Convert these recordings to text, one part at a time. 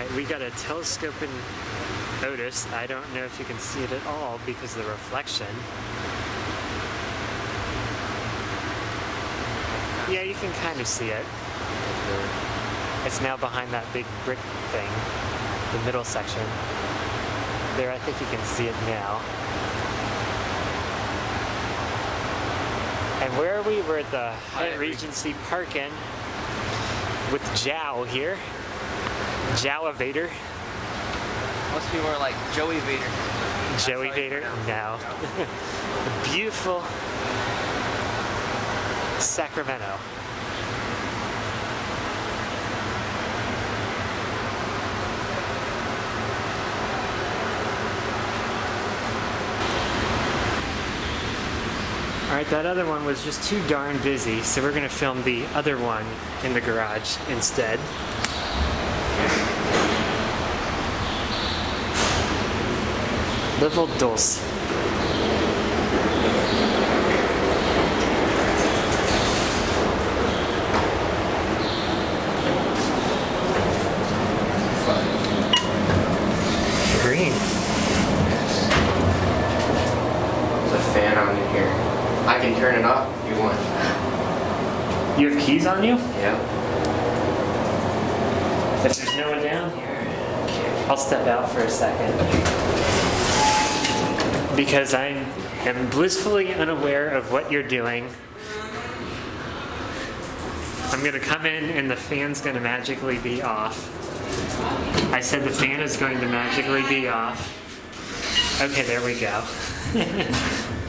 Alright, we got a telescoping Otis. I don't know if you can see it at all because of the reflection. Yeah, you can kind of see it. It's now behind that big brick thing, the middle section. There, I think you can see it now. And where are we? We're at the Hyatt Regency Park Inn with Jow here. Jow Vader. Must be more like Joey Vader. Joey Vader? No. Beautiful Sacramento. Alright, that other one was just too darn busy, so we're gonna film the other one in the garage instead. Level dos. Green. There's a fan on in here. I can turn it off if you want. You have keys on you? Yeah. If there's no one down here, I'll step out for a second. Because I am blissfully unaware of what you're doing. I'm gonna come in and the fan's gonna magically be off. I said the fan is going to magically be off. Okay, there we go.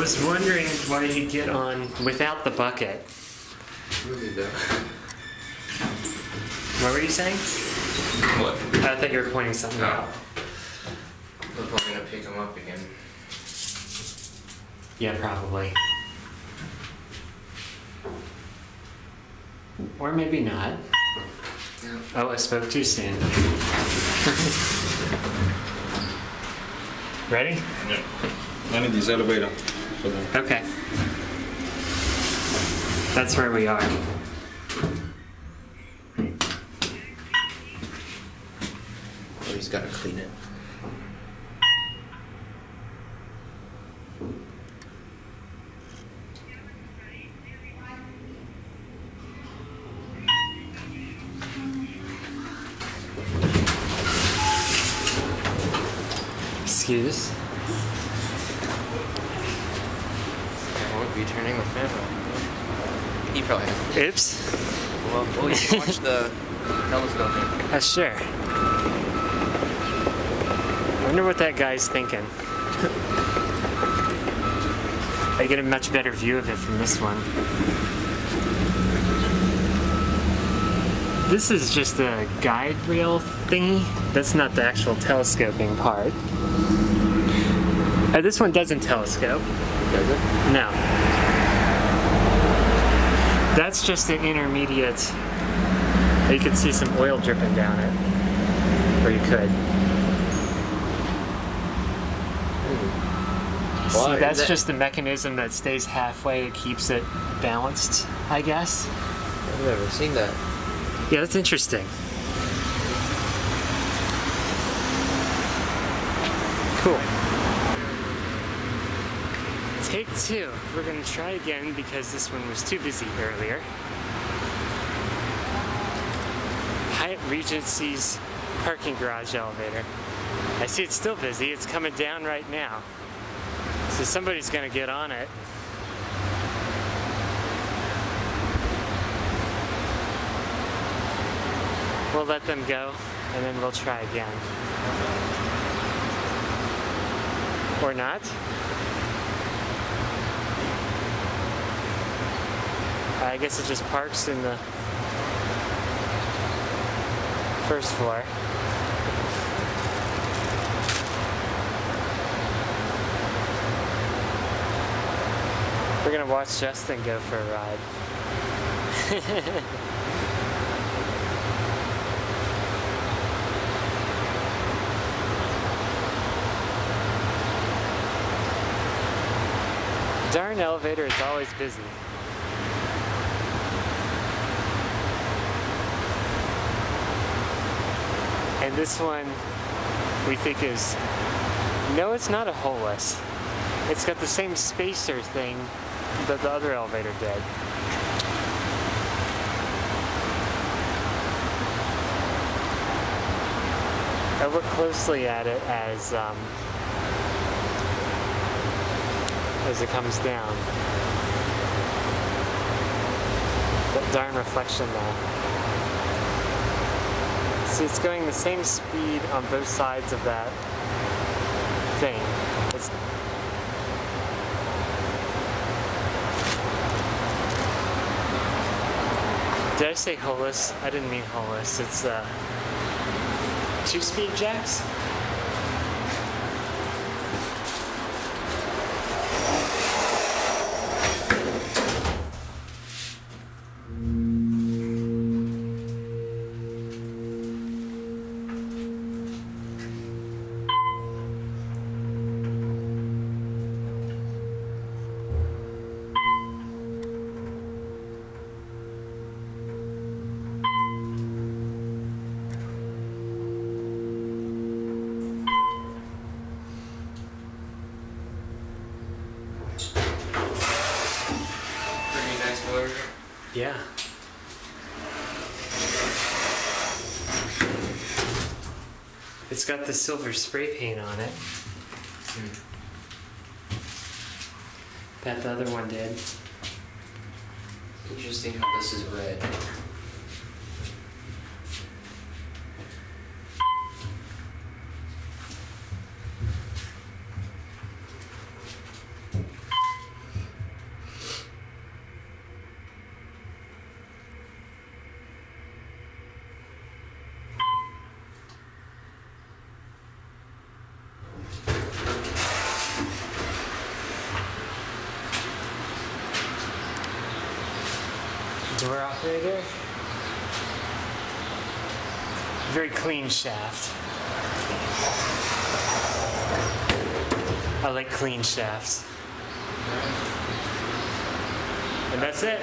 was wondering why you get on without the bucket. What were you saying? What? I thought you were pointing something No. out. I'm gonna pick him up again. Yeah, probably. Or maybe not. Yeah. Oh, I spoke too soon. Ready? Yeah. I need this elevator. So then. Okay. That's where we are. Oh, he's gotta clean it. Excuse. I won't be turning the fan on. He probably has. Oops. Well, well, you can watch the telescoping. Uh, sure. I wonder what that guy's thinking. I get a much better view of it from this one. This is just a guide rail thingy. That's not the actual telescoping part. Uh, this one doesn't telescope. Does it? No. That's just an intermediate. You can see some oil dripping down it. Or you could. Hmm. Why See, that's that- just the mechanism that stays halfway. It keeps it balanced, I guess. I've never seen that. Yeah, that's interesting. Cool. Take two. We're gonna try again because this one was too busy earlier. Hyatt Regency's parking garage elevator. I see it's still busy. It's coming down right now. So somebody's gonna get on it. We'll let them go and then we'll try again. Or not. I guess it just parks in the first floor. We're gonna watch Justin go for a ride. Darn elevator is always busy. And this one we think is no, it's not a holeless. It's got the same spacer thing that the other elevator did. I look closely at it as um, as it comes down. That darn reflection though. See, it's going the same speed on both sides of that thing. It's Did I say holus? I didn't mean holus. It's uh, two-speed jacks. Yeah. It's got the silver spray paint on it. Hmm. That the other one did. Interesting how this is red. Door operator. Very clean shaft. I like clean shafts. And that's it.